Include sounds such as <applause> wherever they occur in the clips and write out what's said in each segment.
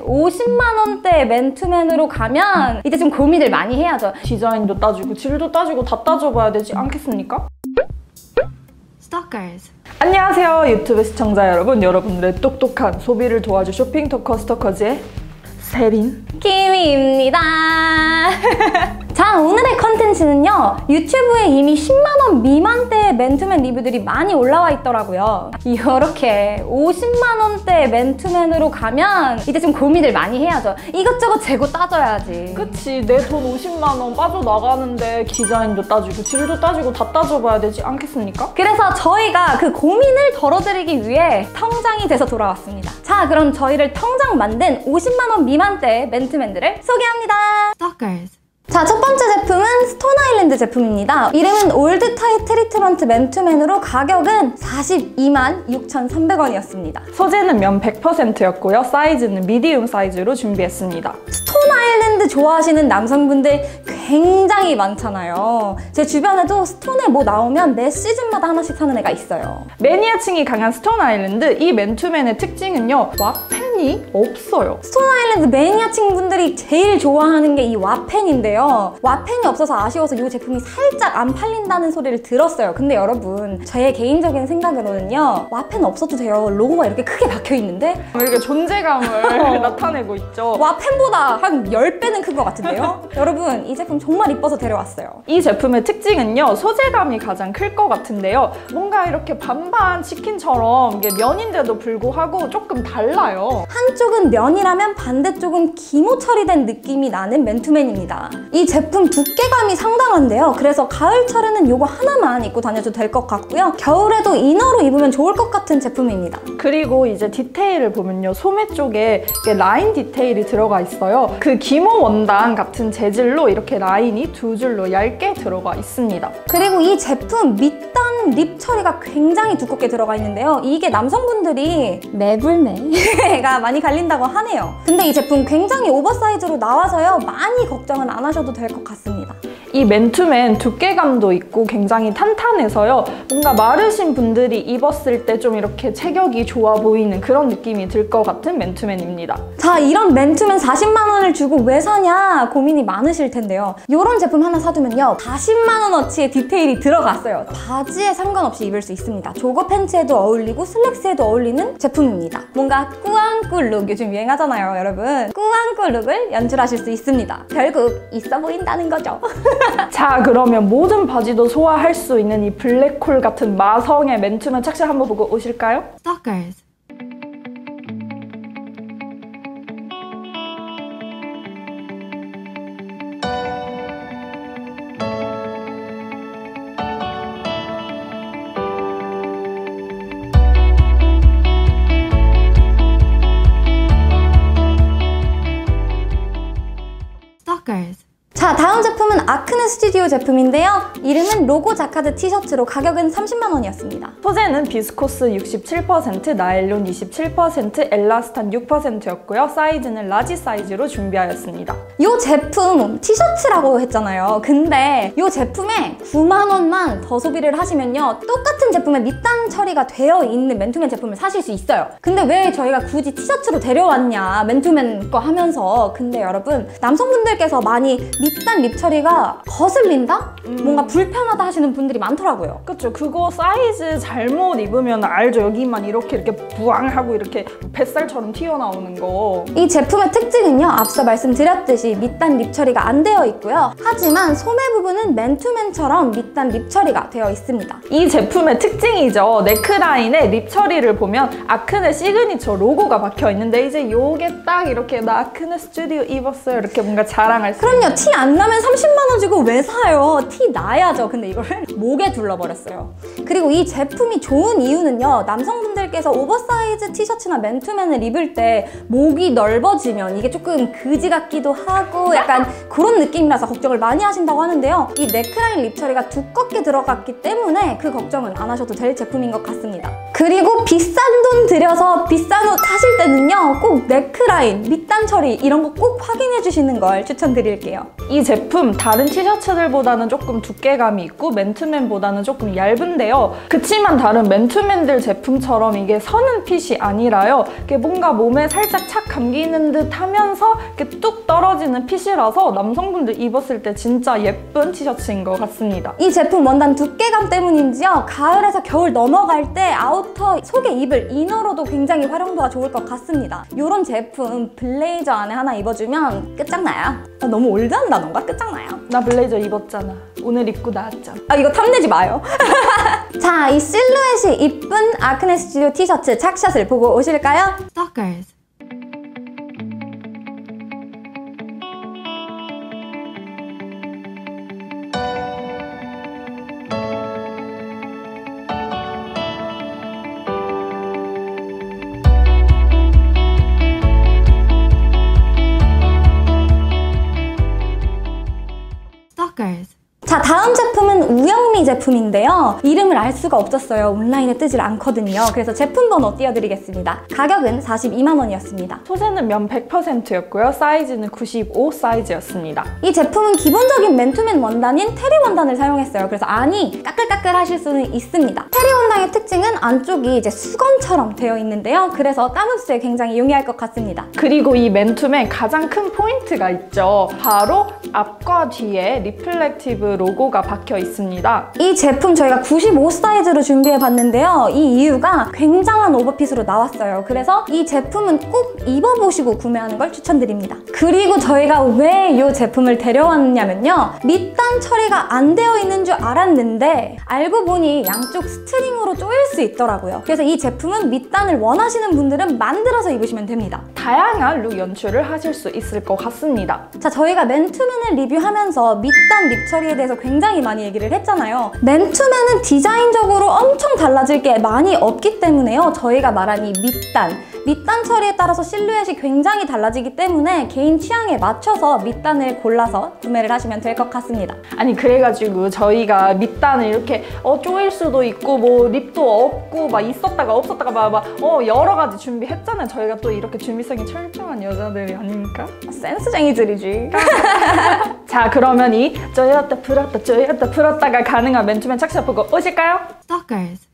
50만 원대 맨투맨으로 가면 이제 좀 고민을 많이 해야죠. 디자인도 따지고 질도 따지고 다 따져봐야 되지 않겠습니까? Stalkers. 안녕하세요 유튜브 시청자 여러분 여러분들의 똑똑한 소비를 도와줄 쇼핑 토커 스토커즈의 세린 키미입니다. <laughs> 자, 오늘의 컨텐츠는요. 유튜브에 이미 10만원 미만대의 맨투맨 리뷰들이 많이 올라와 있더라고요. 이렇게 50만원대 맨투맨으로 가면 이제 좀 고민을 많이 해야죠. 이것저것 재고 따져야지. 그치 내 돈 50만 원 빠져나가는데 디자인도 따지고 질도 따지고 다 따져봐야 되지 않겠습니까? 그래서 저희가 그 고민을 덜어드리기 위해 텅장이 돼서 돌아왔습니다. 자, 그럼 저희를 텅장 만든 50만원 미만대의 맨투맨들을 소개합니다. 아일랜드 제품입니다. 이름은 Old Dye Treatment 맨투맨으로 가격은 42만 6,300원이었습니다. 소재는 면 100%였고요 사이즈는 medium 사이즈로 준비했습니다 스톤 아일랜드 좋아하시는 남성분들 굉장히 많잖아요. 제 주변에도 스톤에 뭐 나오면 매 시즌마다 하나씩 사는 애가 있어요. 매니아층이 강한 스톤 아일랜드 이 맨투맨의 특징은요 와펜이 없어요 스톤 아일랜드 매니아층 분들이 제일 좋아하는 게 이 와펜인데요. 와펜이 없어서 아쉬워서 이 제품이 살짝 안 팔린다는 소리를 들었어요. 근데 여러분, 저의 개인적인 생각으로는요. 와펜 없어도 돼요. 로고가 이렇게 크게 박혀 있는데 이렇게 존재감을 <laughs> 나타내고 있죠 와펜보다 한 10배는 큰 것 같은데요? <laughs> 여러분, 이 제품 정말 이뻐서 데려왔어요. 이 제품의 특징은요 소재감이 가장 클 것 같은데요 뭔가 이렇게 반반 치킨처럼 이게 면인데도 불구하고 조금 달라요 한쪽은 면이라면 반대쪽은 기모 처리된 느낌이 나는 맨투맨입니다. 이 제품 두께감이 상당한데요. 그래서 가을철에는 이거 하나만 입고 다녀도 될 것 같고요. 겨울에도 이너로 입으면 좋을 것 같은 제품입니다. 그리고 이제 디테일을 보면요 소매 쪽에 라인 디테일이 들어가 있어요 그 기모 원단 같은 재질로 이렇게 라인이 두 줄로 얇게 들어가 있습니다 그리고 이 제품 밑단 rib 처리가 굉장히 두껍게 들어가 있는데요. 이게 남성분들이 호불호가 <laughs> 많이 갈린다고 하네요. 근데 이 제품 굉장히 oversize로 나와서요. 많이 걱정은 안 하셔도 될 것 같습니다. 이 맨투맨 두께감도 있고 굉장히 탄탄해서요. 뭔가 마르신 분들이 입었을 때 좀 이렇게 체격이 좋아 보이는 그런 느낌이 들 것 같은 맨투맨입니다. 자, 이런 맨투맨 40만 원을 주고 왜 사냐 고민이 많으실 텐데요. 이런 제품 하나 사두면요. 40만 원어치의 디테일이 들어갔어요. 바지에 상관없이 입을 수 있습니다. jogger 팬츠에도 어울리고 슬랙스에도 어울리는 제품입니다. 뭔가 꾸안꾸 look 요즘 유행하잖아요, 여러분. 꾸안꾸 look을 연출하실 수 있습니다. 결국 있어 보인다는 거죠. <laughs> <laughs> 자, 그러면 모든 바지도 소화할 수 있는 이 블랙홀 같은 마성의 맨투맨 착샷 한번 보고 오실까요? Stalkers. 아크네 스튜디오 제품인데요. 이름은 로고 jacquard 티셔츠로 가격은 30만 원이었습니다. 소재는 비스코스 67%, 나일론 27%, elastane 6%였고요. 사이즈는 large 사이즈로 준비하였습니다. 이 제품 티셔츠라고 했잖아요. 근데 이 제품에 9만 원만 더 소비를 하시면요. 똑같은 제품에 밑단 처리가 되어 있는 맨투맨 제품을 사실 수 있어요. 근데 왜 저희가 굳이 티셔츠로 데려왔냐, 맨투맨 거 하면서. 근데 여러분, 남성분들께서 많이 밑단 rib 처리가 거슬린다? 뭔가 불편하다 하시는 분들이 많더라고요. 그쵸. 그거 사이즈 잘못 입으면 알죠. 여기만 이렇게 이렇게 부앙하고 이렇게 뱃살처럼 튀어나오는 거. 이 제품의 특징은요 앞서 말씀드렸듯이 밑단 rib 처리가 안 되어 있고요 하지만 소매 부분은 맨투맨처럼 밑단 rib 처리가 되어 있습니다 이 제품의 특징이죠. neckline에 rib 처리를 보면 아크네 시그니처 로고가 박혀 있는데 이제 요게 딱 이렇게 나 아크네 스튜디오 입었어요. 이렇게 뭔가 자랑할 수 그럼요 티 안 나면 30만 원 주고 왜 사요? 티 나야죠. 근데 이거를 <laughs> 목에 둘러버렸어요. 그리고 이 제품이 좋은 이유는요. 남성분들께서 오버사이즈 티셔츠나 맨투맨을 입을 때 목이 넓어지면 이게 조금 그지 같기도 하고 약간 그런 느낌이라서 걱정을 많이 하신다고 하는데요. 이 넥라인 rib 처리가 두껍게 들어갔기 때문에 그 걱정은 안 하셔도 될 제품인 것 같습니다. 그리고 비싼 돈 들여서 비싼 옷 사실 때는요. 꼭 넥라인, 밑단 처리 이런 거 꼭 확인해 주시는 걸 추천드릴게요. 이 제품 다 다른 티셔츠 들보다는 조금 두께감이 있고 맨투맨보다는 조금 얇은데요. 그치만 다른 맨투맨들 제품처럼 이게 서는 핏이 아니라요. 이게 뭔가 몸에 살짝 착 감기는 듯 하면서 이렇게 뚝 떨어지는 핏이라서 남성분들 입었을 때 진짜 예쁜 티셔츠인 것 같습니다. 이 제품 원단 두께감 때문인지요. 가을에서 겨울 넘어갈 때 아우터 속에 입을 이너로도 굉장히 활용도가 좋을 것 같습니다. 이런 제품 블레이저 안에 하나 입어주면 끝장나요. 아, 너무 올드한 단어인가? 끝장나요. 나 블레이저 입었잖아. 오늘 입고 나왔잖아. 아 이거 탐내지 마요. <laughs> 자, 이 실루엣이 이쁜 아크네 스튜디오 티셔츠 착샷을 보고 오실까요? Stalkers. Stalkers. 자, 다음 제품은 우영미 제품인데요. 이름을 알 수가 없었어요. 온라인에 뜨질 않거든요. 그래서 제품 번호 띄워드리겠습니다. 가격은 42만 원이었습니다. 소재는 면 100%였고요. 사이즈는 95 사이즈였습니다. 이 제품은 기본적인 맨투맨 원단인 테리 원단을 사용했어요. 그래서 안이 까끌까끌 하실 수는 있습니다. 원단의 특징은 안쪽이 이제 수건처럼 되어 있는데요. 그래서 땀 흡수에 굉장히 용이할 것 같습니다. 그리고 이 맨투맨 가장 큰 포인트가 있죠. 바로 앞과 뒤에 reflective 로고가 박혀 있습니다. 이 제품 저희가 95 사이즈로 준비해 봤는데요. 이 이유가 굉장한 오버핏으로 나왔어요. 그래서 이 제품은 꼭 입어보시고 구매하는 걸 추천드립니다. 그리고 저희가 왜 이 제품을 데려왔냐면요. 밑단 처리가 안 되어 있는 줄 알았는데 알고 보니 양쪽 스트링으로 조일 수 있더라고요. 그래서 이 제품은 밑단을 원하시는 분들은 만들어서 입으시면 됩니다. 다양한 룩 연출을 하실 수 있을 것 같습니다. 자, 저희가 맨투맨을 리뷰하면서 밑단 rib 처리에 대해서 굉장히 많이 얘기를 했잖아요. 맨투맨은 디자인적으로 엄청 달라질 게 많이 없기 때문에요. 저희가 말한 이 밑단, 밑단 처리에 따라서 실루엣이 굉장히 달라지기 때문에 개인 취향에 맞춰서 밑단을 골라서 구매를 하시면 될 것 같습니다. 아니 그래가지고 저희가 밑단을 이렇게 어 쪼일 수도 있고 뭐 립도 없고 막 있었다가 없었다가 막어 여러 가지 준비했잖아요. 저희가 또 이렇게 준비성이 철저한 여자들이 아닙니까? 센스쟁이들이지. <laughs> 자 그러면 이 쪼였다 풀었다 쪼였다 풀었다가 가능한 맨투맨 착샷 보고 오실까요? Stalkers.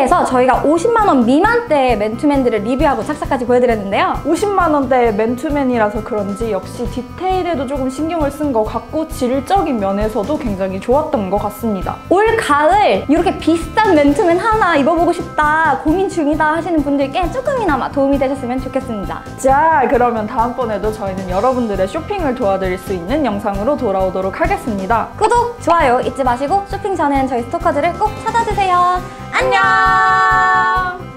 해서 저희가 50만원 미만대의 맨투맨들을 리뷰하고 착착까지 보여드렸는데요. 50만 원대의 맨투맨이라서 그런지 역시 디테일에도 조금 신경을 쓴 것 같고 질적인 면에서도 굉장히 좋았던 것 같습니다. 올 가을 이렇게 비싼 맨투맨 하나 입어보고 싶다 고민 중이다 하시는 분들께 조금이나마 도움이 되셨으면 좋겠습니다. 자 그러면 다음번에도 저희는 여러분들의 쇼핑을 도와드릴 수 있는 영상으로 돌아오도록 하겠습니다. 구독, 좋아요 잊지 마시고 쇼핑 전엔 저희 스토커즈를 꼭 찾아주세요. 안녕!